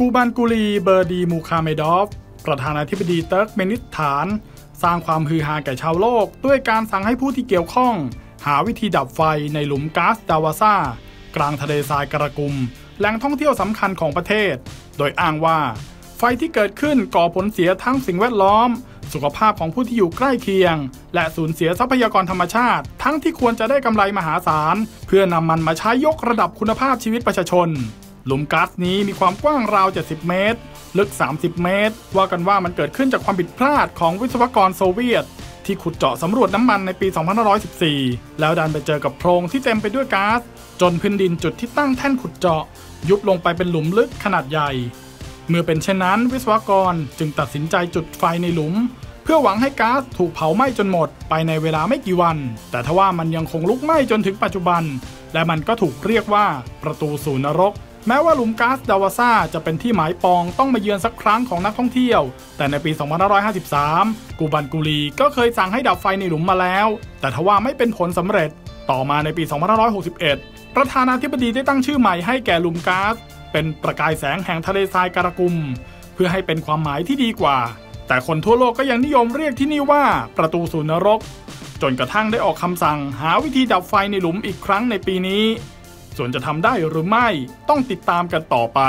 กูบันกุลีเบอร์ดีมูคาเมดอฟ ประธานาธิบดีเติร์กเมนิสถาน สร้างความฮือฮาแก่ชาวโลก ด้วยการสั่งให้ผู้ที่เกี่ยวข้อง หาวิธีดับไฟในหลุมก๊าซดาวาซากลางทะเลทรายกระกุมแหล่งท่องเที่ยวสำคัญของประเทศ โดยอ้างว่า ไฟที่เกิดขึ้นก่อผลเสียทั้งสิ่งแวดล้อม สุขภาพของผู้ที่อยู่ใกล้เคียง และสูญเสียทรัพยากรธรรมชาติ ทั้งที่ควรจะได้กำไรมหาศาล เพื่อนำมันมาใช้ยกระดับคุณภาพชีวิตประชาชน หลุมก๊าซนี้มีความกว้างราว 70 เมตร ลึก 30 เมตร ว่ากันว่ามันเกิดขึ้นจากความผิดพลาดของวิศวกรโซเวียต ที่ขุดเจาะสำรวจน้ำมันในปี 2514 แล้วดันไปเจอกับโพรงที่เต็มไปด้วยก๊าซจนพื้นดินจุดที่ตั้งแท่นขุดเจาะ ยุบลงไปเป็นหลุมลึกขนาดใหญ่ เมื่อเป็นเช่นนั้น วิศวกรจึงตัดสินใจจุดไฟในหลุม เพื่อหวังให้ก๊าซถูกเผาไหม้จนหมด ไปในเวลาไม่กี่วัน แต่ทว่ามันยังคงลุกไหม้จนถึงปัจจุบัน และมันก็ถูกเรียกว่าประตูสู่นรก แม้ว่าหลุมก๊าซดาวาซาจะเป็นที่หมายปองต้องมาเยือนสักครั้งของนักท่องเที่ยว แต่ในปี 2553 กูบันกุลีก็เคยสั่งให้ดับไฟในหลุมมาแล้ว แต่ทว่าไม่เป็นผลสำเร็จ ต่อมาในปี 2561 ประธานาธิบดีได้ตั้งชื่อใหม่ให้แก่หลุมก๊าซเป็นประกายแสงแห่งทะเลทรายการะกุม เพื่อให้เป็นความหมายที่ดีกว่า แต่คนทั่วโลกก็ยังนิยมเรียกที่นี่ว่าประตูสู่นรก จนกระทั่งได้ออกคำสั่งหาวิธีดับไฟในหลุมอีกครั้งในปีนี้ ส่วนจะทำได้หรือไม่ต้องติดตามกันต่อไป